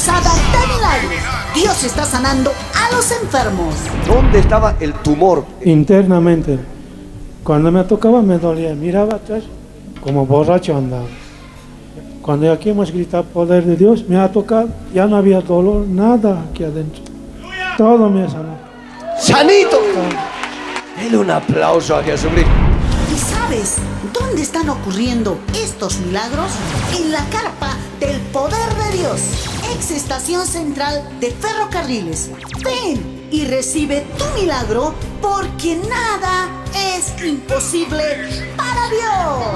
cruzada de milagros. Dios está sanando a los enfermos. ¿Dónde estaba el tumor? internamente. Cuando me tocaba me dolía, miraba atrás como borracho andaba. Cuando aquí hemos gritado poder de Dios, me ha tocado, ya no había dolor, nada aquí adentro. Todo me ha sanado. ¡Sanito! Dele un aplauso a Jesucristo. ¿Y sabes dónde están ocurriendo estos milagros? En la carpa del poder de Dios. Ex estación central de ferrocarriles. Ven y recibe tu milagro porque nada es imposible para Dios.